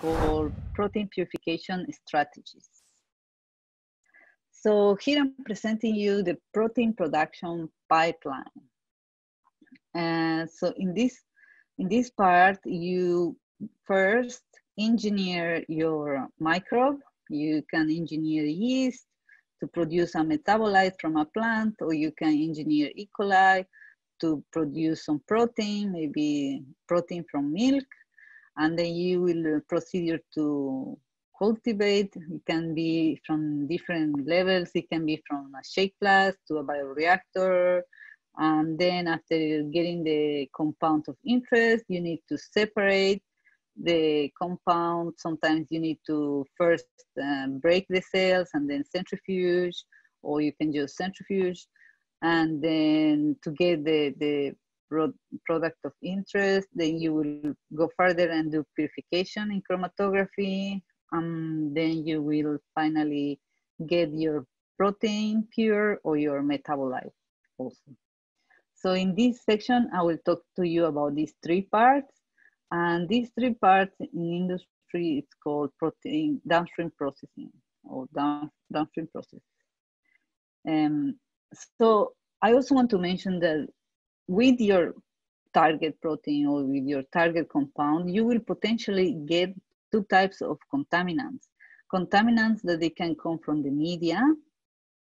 called protein purification strategies. So here I'm presenting you the protein production pipeline. Uh, so in this, in this part, you first engineer your microbe. You can engineer yeast to produce a metabolite from a plant, or you can engineer E. coli to produce some protein, maybe protein from milk, and then you will proceed to cultivate. It can be from different levels. It can be from a shake flask to a bioreactor. And then after getting the compound of interest, you need to separate the compound. Sometimes you need to first um, break the cells and then centrifuge, or you can just centrifuge. And then to get the, the product of interest, then you will go further and do purification in chromatography. And then you will finally get your protein pure or your metabolite also. So in this section, I will talk to you about these three parts. And these three parts in industry, it's called protein downstream processing or down, downstream process. Um, so I also want to mention that with your target protein or with your target compound, you will potentially get two types of contaminants. Contaminants that they can come from the media,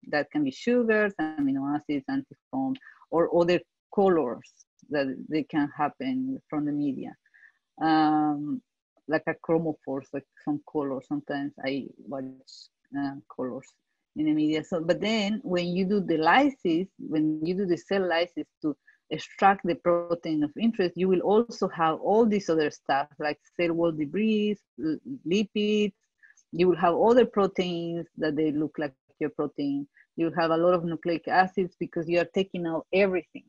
that can be sugars, amino acids, antifoam, or other colors that they can happen from the media. Um, like a chromophores, like some colors. Sometimes I watch uh, colors in the media. So, but then when you do the lysis, when you do the cell lysis to extract the protein of interest, you will also have all this other stuff like cell wall debris, lipids. You will have other proteins that they look like your protein. You have a lot of nucleic acids because you are taking out everything.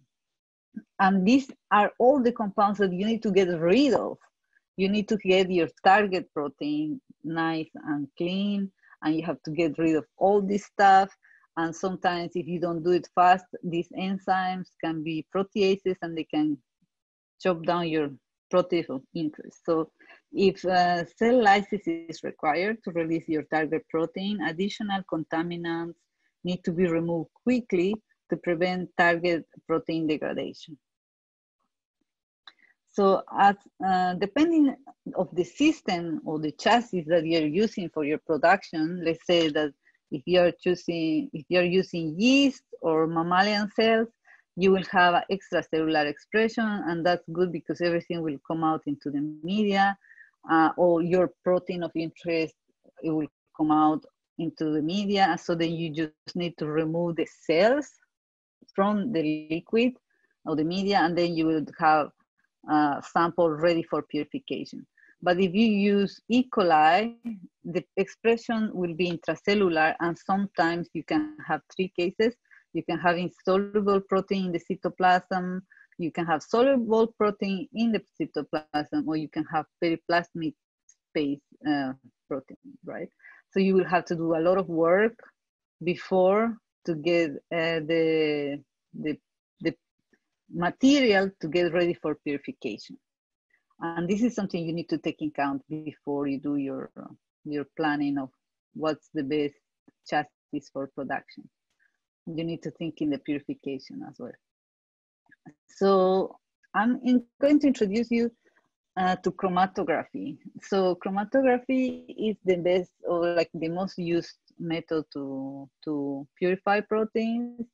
And these are all the compounds that you need to get rid of. You need to get your target protein nice and clean, and you have to get rid of all this stuff and sometimes if you don't do it fast, these enzymes can be proteases and they can chop down your protein of interest. So if uh, cell lysis is required to release your target protein, additional contaminants need to be removed quickly to prevent target protein degradation. So as, uh, depending of the system or the chassis that you're using for your production, let's say that if you're choosing, if you're using yeast or mammalian cells, you will have extracellular expression and that's good because everything will come out into the media uh, or your protein of interest, it will come out into the media. So then you just need to remove the cells from the liquid or the media and then you will have a sample ready for purification. But if you use E. coli, the expression will be intracellular, and sometimes you can have three cases. You can have insoluble protein in the cytoplasm, you can have soluble protein in the cytoplasm, or you can have periplasmic space uh, protein, right? So you will have to do a lot of work before to get uh, the, the, the material to get ready for purification. And this is something you need to take in account before you do your, your planning of what's the best chassis for production. You need to think in the purification as well. So I'm in, going to introduce you uh, to chromatography. So chromatography is the best or like the most used method to, to purify proteins.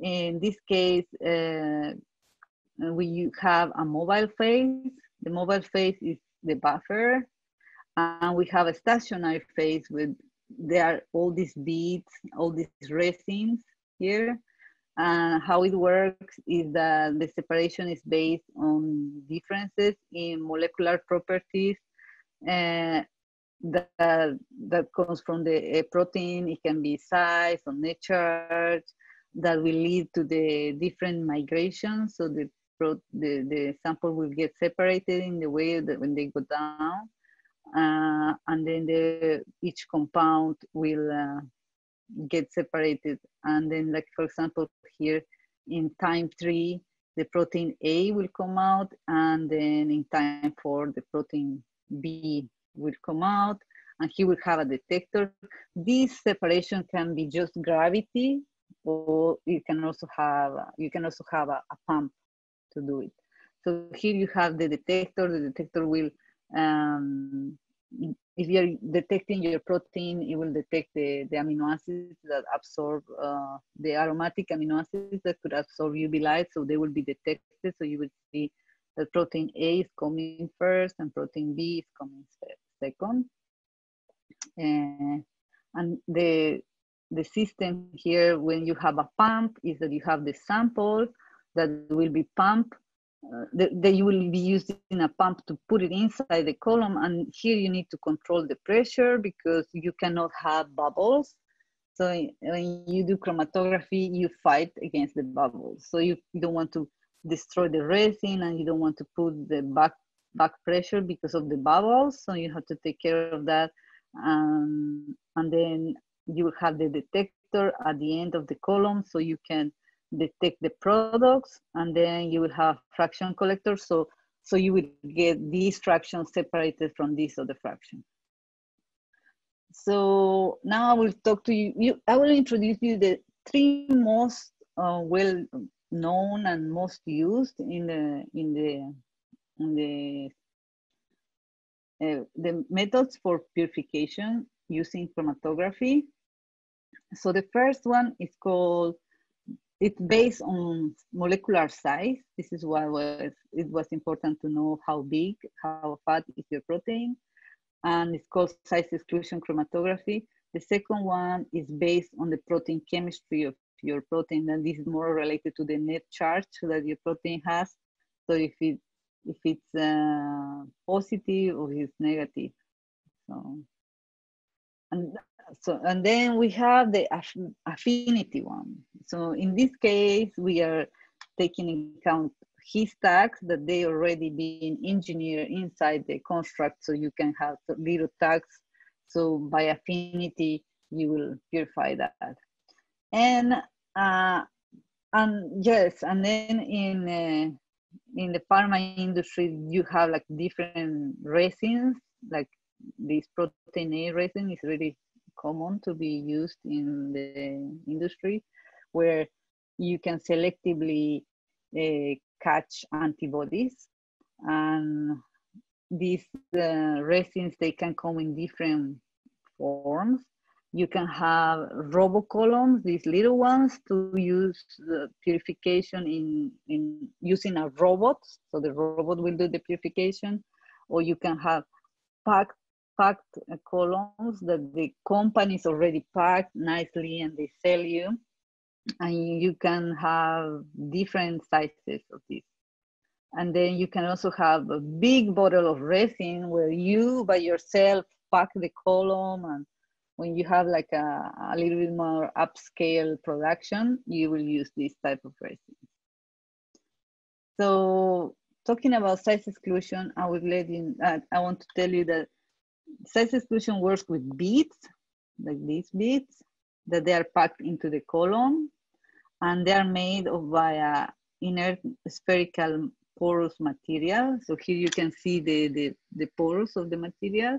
In this case, uh, we have a mobile phase the mobile phase is the buffer. And we have a stationary phase with there are all these beads, all these resins here. And how it works is that the separation is based on differences in molecular properties uh, that, that comes from the protein. It can be size or nature that will lead to the different migrations. So the the, the sample will get separated in the way that when they go down. Uh, and then the, each compound will uh, get separated. And then like, for example, here in time three, the protein A will come out, and then in time four, the protein B will come out and he will have a detector. This separation can be just gravity or you can also have, you can also have a, a pump to do it. So here you have the detector, the detector will, um, if you're detecting your protein, it will detect the, the amino acids that absorb, uh, the aromatic amino acids that could absorb UV light, so they will be detected. So you will see that protein A is coming first and protein B is coming second. Uh, and the, the system here, when you have a pump, is that you have the sample that will be pumped, uh, that you will be using a pump to put it inside the column. And here you need to control the pressure because you cannot have bubbles. So when you do chromatography, you fight against the bubbles. So you don't want to destroy the resin and you don't want to put the back back pressure because of the bubbles. So you have to take care of that. Um, and then you have the detector at the end of the column so you can detect the products and then you will have fraction collector. So, so you will get these fractions separated from this other fraction. So now I will talk to you, you I will introduce you the three most uh, well known and most used in the in the in the uh, the methods for purification using chromatography. So the first one is called it's based on molecular size. This is why was, it was important to know how big, how fat is your protein. And it's called size exclusion chromatography. The second one is based on the protein chemistry of your protein, and this is more related to the net charge that your protein has. So if it if it's uh, positive or if it's negative. So and so and then we have the aff affinity one. So in this case, we are taking into account his tags that they already been engineered inside the construct, so you can have little tags. So by affinity, you will purify that. And uh, and yes, and then in uh, in the pharma industry, you have like different resins, like this protein A resin is really common to be used in the industry, where you can selectively uh, catch antibodies. And these uh, resins, they can come in different forms. You can have robocolumns, these little ones, to use the purification in, in using a robot. So the robot will do the purification. Or you can have packed, packed columns that the companies already packed nicely and they sell you. And you can have different sizes of this. And then you can also have a big bottle of resin where you by yourself pack the column and when you have like a, a little bit more upscale production, you will use this type of resin. So talking about size exclusion, I would let you, I want to tell you that size exclusion works with beads, like these beads, that they are packed into the column and they are made of by a inert spherical porous material. So here you can see the, the, the pores of the material.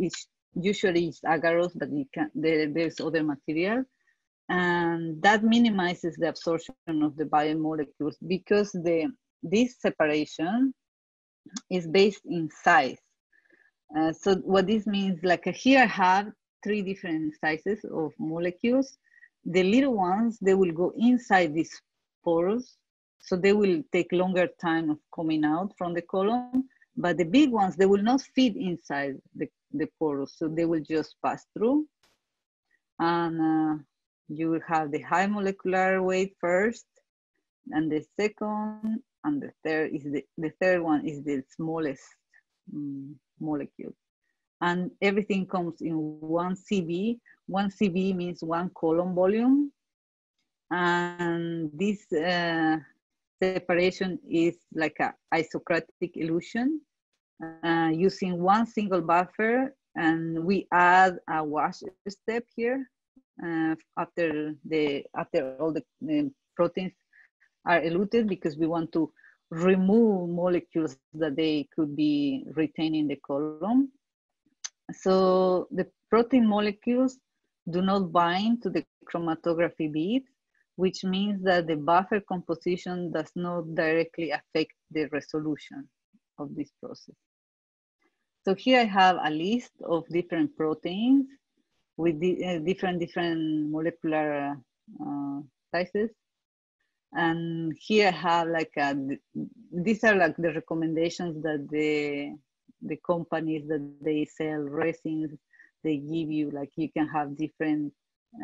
Each usually it's agarose, but can, there, there's other material. And that minimizes the absorption of the biomolecules because the, this separation is based in size. Uh, so what this means, like uh, here I have three different sizes of molecules. The little ones, they will go inside these pores. So they will take longer time of coming out from the column. But the big ones, they will not fit inside the the porous. So they will just pass through. And uh, you will have the high molecular weight first, and the second, and the third is the, the third one is the smallest um, molecule. And everything comes in one CV. One CV means one column volume. And this uh, separation is like an isocratic elution uh, using one single buffer and we add a wash step here uh, after the after all the, the, proteins are eluted because we want to remove molecules that they could be retained in the column So the protein molecules do not bind to the chromatography bead, which means that the buffer composition does not directly affect the resolution of this process. So here I have a list of different proteins with the, uh, different different molecular uh, sizes. And here I have like a, these are like the recommendations that the the companies that they sell resins they give you like you can have different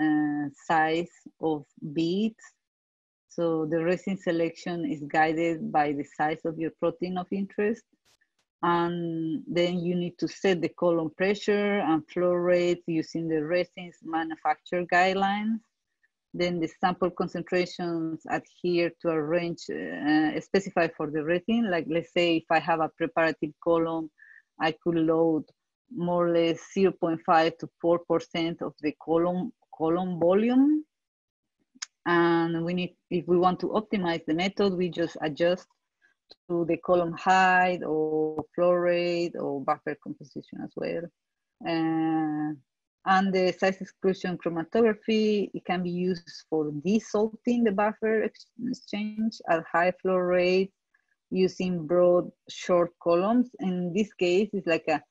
uh, size of beads. So the resin selection is guided by the size of your protein of interest. And then you need to set the column pressure and flow rate using the resins manufacturer guidelines. Then the sample concentrations adhere to a range uh, specified for the resin. Like let's say if I have a preparative column, I could load more or less 0.5 to 4% of the column column volume. And we need, if we want to optimize the method, we just adjust to the column height or flow rate or buffer composition as well. Uh, and the size exclusion chromatography, it can be used for desalting the buffer exchange at high flow rate using broad short columns. In this case, it's like a,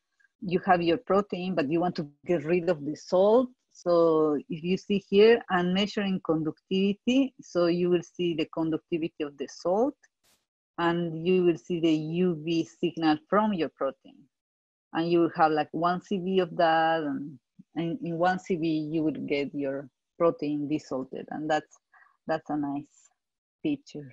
you have your protein, but you want to get rid of the salt. So if you see here, I'm measuring conductivity. So you will see the conductivity of the salt and you will see the UV signal from your protein. And you will have like one CV of that and, and in one CV you would get your protein desalted and that's, that's a nice feature.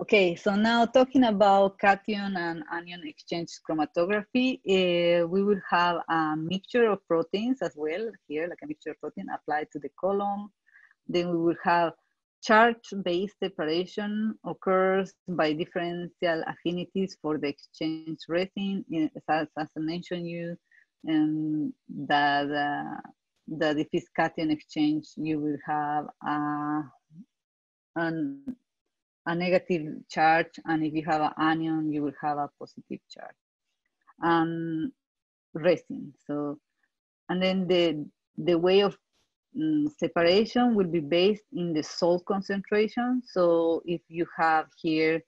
Okay, so now talking about cation and anion exchange chromatography, uh, we will have a mixture of proteins as well here, like a mixture of protein applied to the column. Then we will have charge-based separation occurs by differential affinities for the exchange resin, as, as I mentioned you, and that, uh, that if it's cation exchange, you will have uh, an a negative charge, and if you have an anion, you will have a positive charge. And resin. So, and then the the way of um, separation will be based in the salt concentration. So if you have here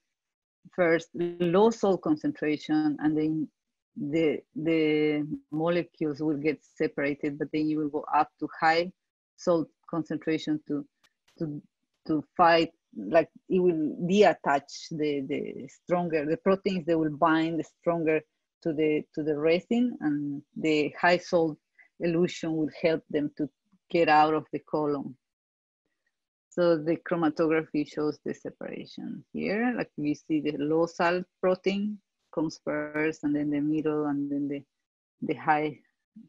first low salt concentration, and then the the molecules will get separated, but then you will go up to high salt concentration to to to fight like it will deattach the the stronger the proteins they will bind stronger to the to the resin and the high salt elution will help them to get out of the column so the chromatography shows the separation here. Like you see the low salt protein comes first and then the middle and then the the high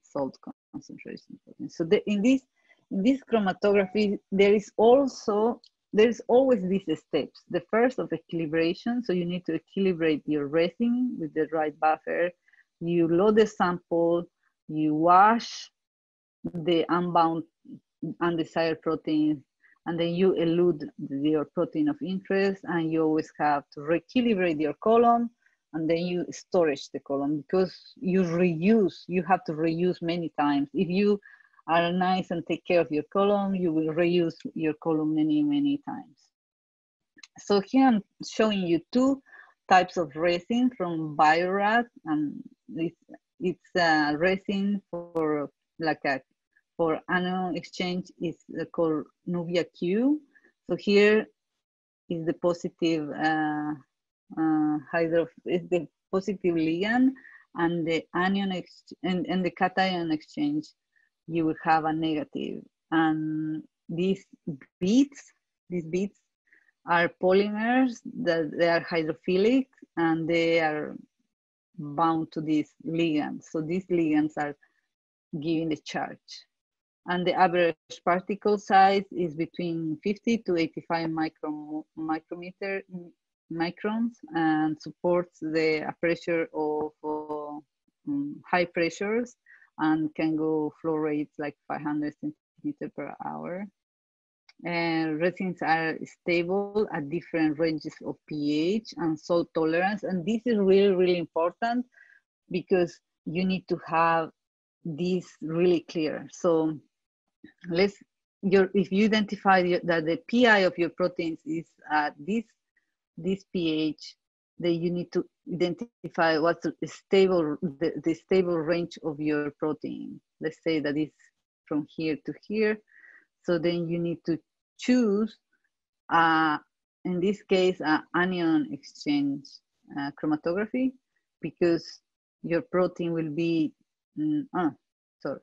salt concentration so the, in this in this chromatography there is also there's always these steps. The first of equilibration, so you need to equilibrate your resin with the right buffer. You load the sample, you wash the unbound undesired proteins, and then you elute your protein of interest, and you always have to recalibrate your column, and then you storage the column because you reuse, you have to reuse many times. If you are nice and take care of your column, you will reuse your column many, many times. So here I'm showing you two types of resin from Bio-Rad, and it's, it's a resin for like a for anion exchange is called Nubia Q. So here is the positive uh, uh, hydro is the positive ligand and the anion and, and the cation exchange you will have a negative. And these beads, these beads are polymers that they are hydrophilic and they are bound to these ligands. So these ligands are giving the charge. And the average particle size is between 50 to 85 micro, micrometer microns and supports the pressure of uh, um, high pressures and can go flow rates like 500 centimeter per hour. And resins are stable at different ranges of pH and salt tolerance. And this is really, really important because you need to have this really clear. So let's your if you identify that the pi of your proteins is at this this pH, then you need to identify what's the stable the, the stable range of your protein. Let's say that is from here to here. So then you need to choose, uh, in this case, uh, anion exchange uh, chromatography, because your protein will be, mm, oh, sorry,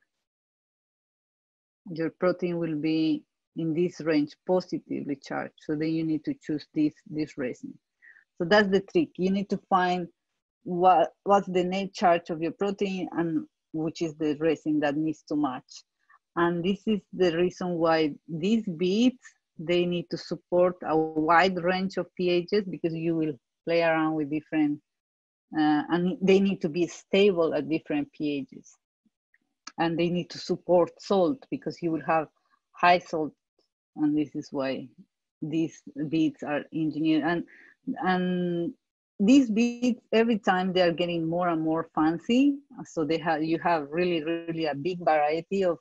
your protein will be in this range positively charged. So then you need to choose this, this resin. So that's the trick. You need to find what what's the net charge of your protein and which is the resin that needs to match. And this is the reason why these beads, they need to support a wide range of pHs because you will play around with different, uh, and they need to be stable at different pHs and they need to support salt because you will have high salt and this is why these beads are engineered. And and these beads every time they are getting more and more fancy so they have you have really really a big variety of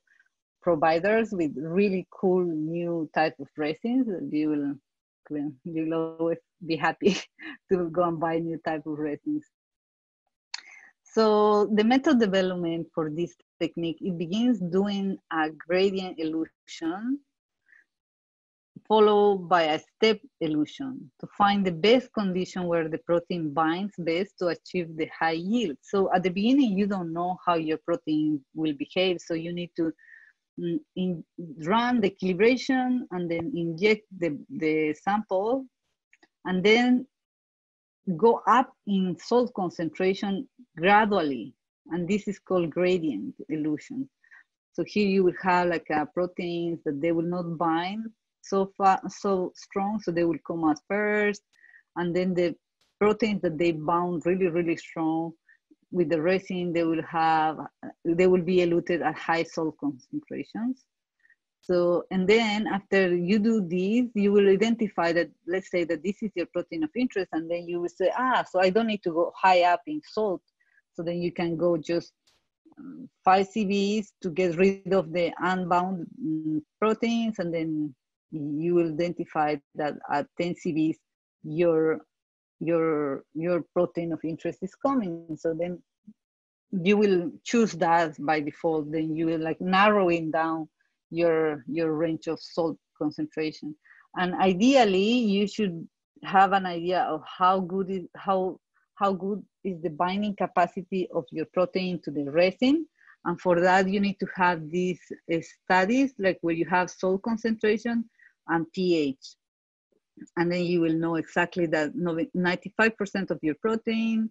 providers with really cool new type of resins you will you will always be happy to go and buy new type of resins so the method development for this technique, it begins doing a gradient elution followed by a step elution to find the best condition where the protein binds best to achieve the high yield. So at the beginning, you don't know how your protein will behave. So you need to mm, in, run the calibration and then inject the, the sample and then go up in salt concentration gradually. And this is called gradient elution. So here you will have like proteins that they will not bind so far, so strong, so they will come out first. And then the proteins that they bound really, really strong with the resin, they will have, they will be eluted at high salt concentrations. So, and then after you do this, you will identify that, let's say that this is your protein of interest, and then you will say, ah, so I don't need to go high up in salt. So then you can go just um, five CVs to get rid of the unbound um, proteins, and then you will identify that at 10 CVs, your your your protein of interest is coming. So then you will choose that by default. Then you will like narrowing down your your range of salt concentration and ideally you should have an idea of how good is how how good is the binding capacity of your protein to the resin and for that you need to have these uh, studies like where you have salt concentration and ph and then you will know exactly that 95% of your protein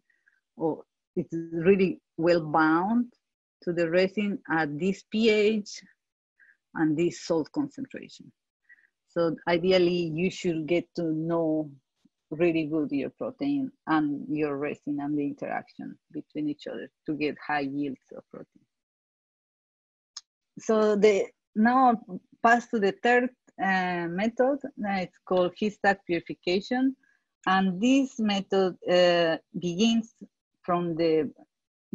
or it's really well bound to the resin at this pH and this salt concentration. So ideally, you should get to know really good your protein and your resin and the interaction between each other to get high yields of protein. So the now pass to the third uh, method. Uh, it's called Histag purification, and this method uh, begins from the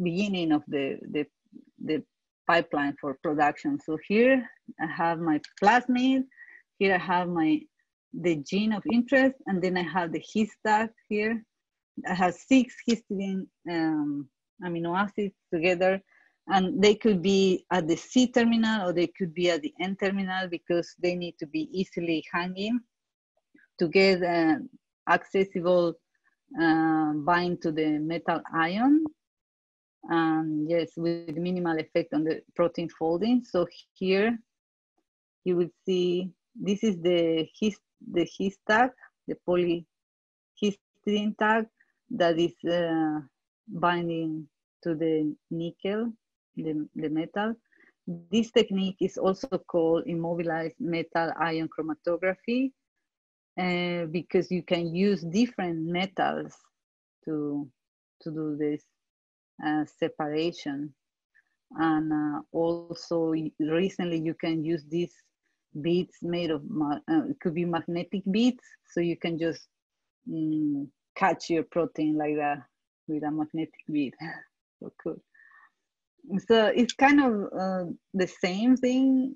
beginning of the the, the pipeline for production. So here I have my plasmid, here I have my the gene of interest, and then I have the histag here. I have six histidine um, amino acids together, and they could be at the C terminal or they could be at the N terminal because they need to be easily hanging to get uh, accessible uh, bind to the metal ion and yes, with minimal effect on the protein folding. So here you will see, this is the his, the his tag, the polyhistidine tag that is uh, binding to the nickel, the, the metal. This technique is also called immobilized metal ion chromatography uh, because you can use different metals to, to do this uh, separation. And uh, also recently you can use these beads made of, uh, it could be magnetic beads. So you can just mm, catch your protein like that with a magnetic bead. so cool. So it's kind of uh, the same thing.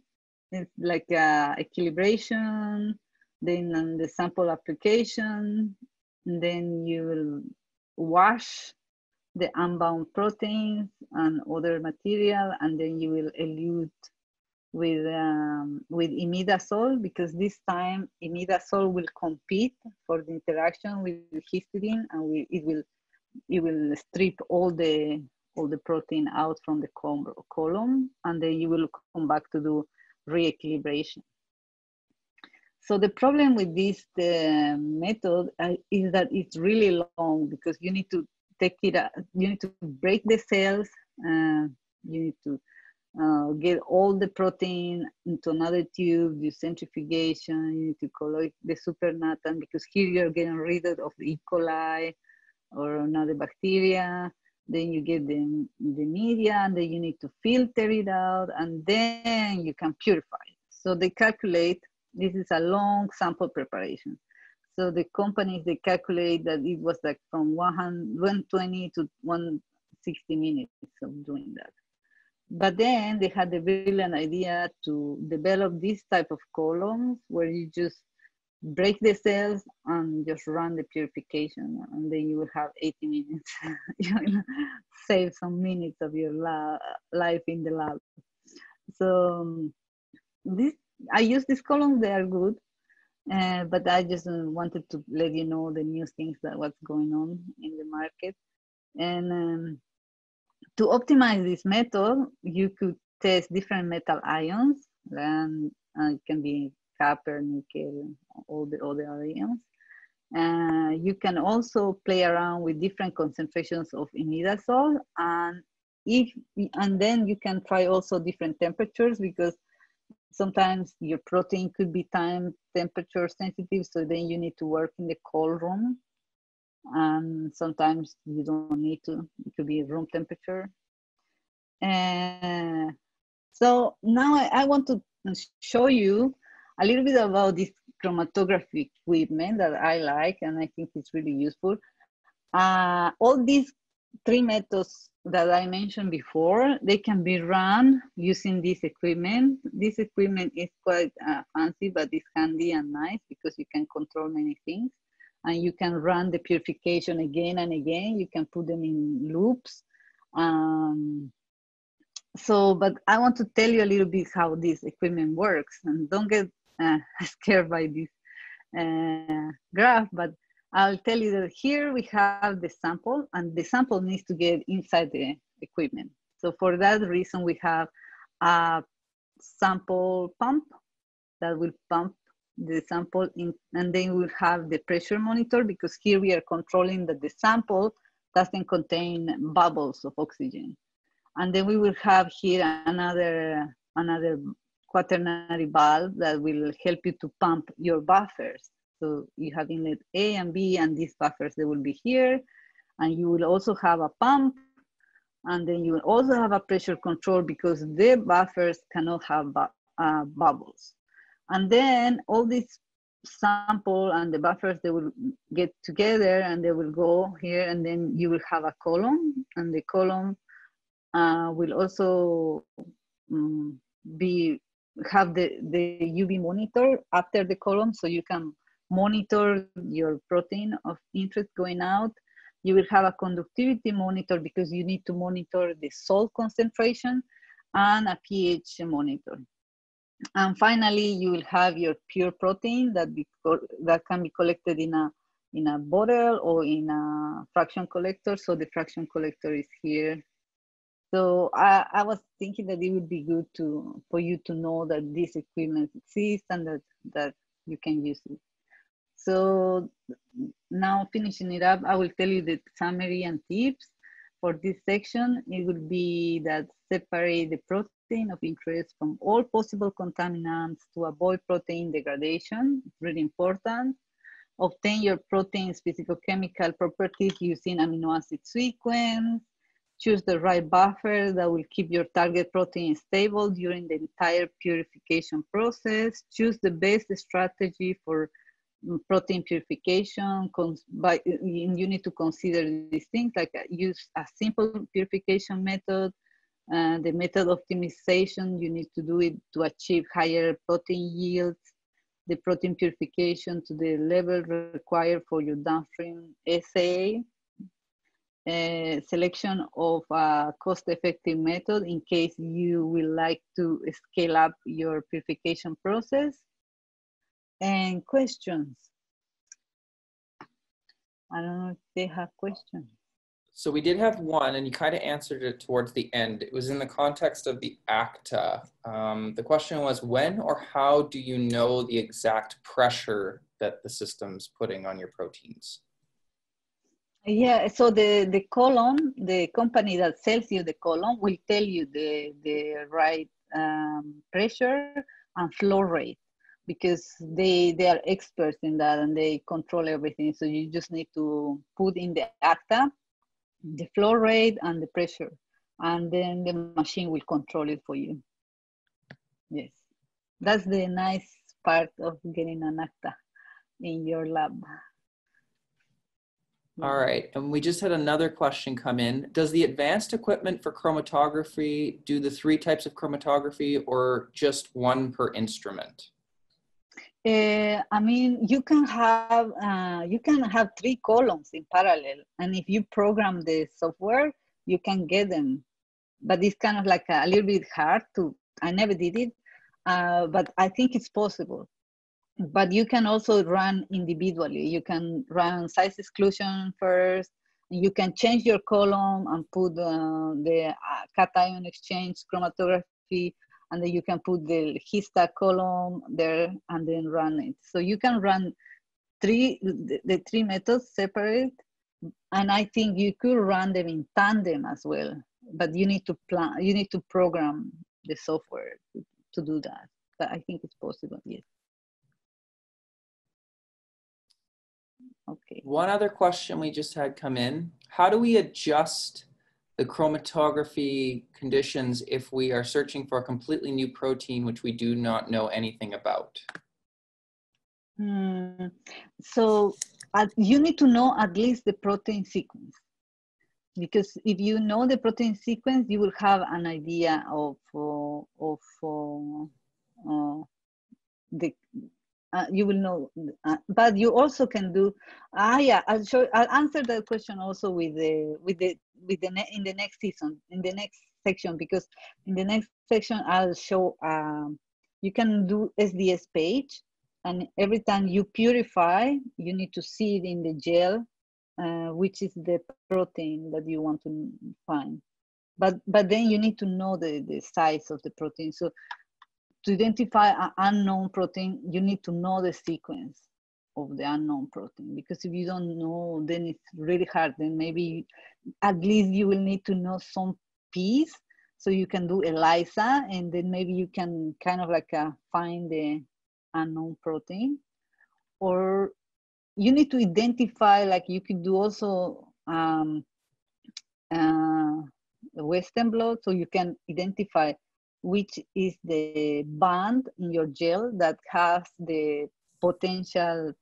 It's like uh, equilibration, then on the sample application, then you will wash the unbound proteins and other material, and then you will elute with um, with imidazole because this time imidazole will compete for the interaction with histidine, and we, it will it will strip all the all the protein out from the column, and then you will come back to do re-equilibration. So the problem with this method uh, is that it's really long because you need to take it, uh, you need to break the cells, uh, you need to uh, get all the protein into another tube, do centrifugation, you need to collect the supernatant because here you're getting rid of the E. coli or another bacteria. Then you get the, the media and then you need to filter it out and then you can purify it. So they calculate, this is a long sample preparation. So the companies, they calculate that it was like from 120 to 160 minutes of doing that. But then they had the brilliant idea to develop this type of columns where you just break the cells and just run the purification and then you will have 80 minutes. you will save some minutes of your lab, life in the lab. So um, this, I use these columns, they are good. Uh, but I just wanted to let you know the new things that what's going on in the market. And um, to optimize this method, you could test different metal ions, and uh, it can be copper, nickel, all the other ions. Uh, you can also play around with different concentrations of imidazole, and if and then you can try also different temperatures because sometimes your protein could be time temperature sensitive, so then you need to work in the cold room and sometimes you don't need to it could be room temperature and so now I, I, want to show you a little bit about this chromatography equipment that I like and I think it's really useful. Uh, all these three methods that I mentioned before, they can be run using this equipment. This equipment is quite uh, fancy, but it's handy and nice because you can control many things and you can run the purification again and again. You can put them in loops. Um, so, but I want to tell you a little bit how this equipment works and don't get uh, scared by this uh, graph, but I'll tell you that here we have the sample and the sample needs to get inside the equipment. So for that reason, we have a sample pump that will pump the sample in, and then we'll have the pressure monitor because here we are controlling that the sample doesn't contain bubbles of oxygen. And then we will have here another, another quaternary valve that will help you to pump your buffers. So you have inlet A and B and these buffers, they will be here. And you will also have a pump and then you will also have a pressure control because the buffers cannot have bu uh, bubbles. And then all these sample and the buffers, they will get together and they will go here and then you will have a column and the column uh, will also um, be have the, the UV monitor after the column so you can monitor your protein of interest going out. You will have a conductivity monitor because you need to monitor the salt concentration and a pH monitor. And finally, you will have your pure protein that, be, that can be collected in a, in a bottle or in a fraction collector. So the fraction collector is here. So I, I was thinking that it would be good to for you to know that this equipment exists and that, that you can use it. So now finishing it up, I will tell you the summary and tips for this section. It will be that separate the protein of interest from all possible contaminants to avoid protein degradation. Really important. Obtain your protein's physicochemical properties using amino acid sequence. Choose the right buffer that will keep your target protein stable during the entire purification process. Choose the best strategy for mm, protein purification. By, you need to consider these things like uh, use a simple purification method, Uh, the method optimization, you need to do it to achieve higher protein yields, the protein purification to the level required for your downstream assay, uh, selection of a cost-effective method in case you will like to scale up your purification process, and questions. I don't know if they have questions. So we did have one, and you kind of answered it towards the end. It was in the context of the ACTA. Um, the question was, when or how do you know the exact pressure that the system's putting on your proteins? Yeah, so the, the column, the company that sells you the column will tell you the, the right um, pressure and flow rate because they, they are experts in that and they control everything. So you just need to put in the ACTA the flow rate and the pressure, and then the machine will control it for you. Yes, that's the nice part of getting an ACTA in your lab. All right, and we just had another question come in. Does the advanced equipment for chromatography do the three types of chromatography or just one per instrument? Uh, I mean, you can have uh, you can have three columns in parallel, and if you program the software, you can get them. But it's kind of like a, a little bit hard to. I never did it, uh, but I think it's possible. But you can also run individually. You can run size exclusion first. You can change your column and put uh, the uh, cation exchange chromatography and then you can put the hista column there and then run it. So you can run three the, three methods separate, and I think you could run them in tandem as well. But you need to plan. You need to program the software to, to do that. But I think it's possible. Yes. Okay. One other question we just had come in. How do we adjust the chromatography conditions if we are searching for a completely new protein which we do not know anything about? Hmm. So uh, you need to know at least the protein sequence. Because if you know the protein sequence, you will have an idea of, uh, of uh, uh the uh, you will know. Uh, but you also can do. Ah, yeah. I'll show. I'll answer that question also with the with the with the in the next season in the next section because in the next section I'll show. Um, you can do SDS page, and every time you purify, you need to see it in the gel, uh, which is the protein that you want to find. But but then you need to know the the size of the protein. So to identify an unknown protein, you need to know the sequence of the unknown protein because if you don't know, then it's really hard. Then maybe at least you will need to know some piece so you can do ELISA and then maybe you can kind of like uh, find the unknown protein or you need to identify like you could do also um, uh, western blot so you can identify which is the band in your gel that has the potential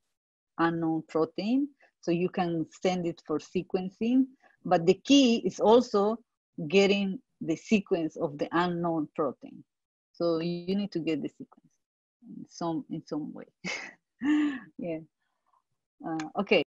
unknown protein. So you can send it for sequencing. But the key is also getting the sequence of the unknown protein. So you need to get the sequence in some in some way. yeah. Uh, okay.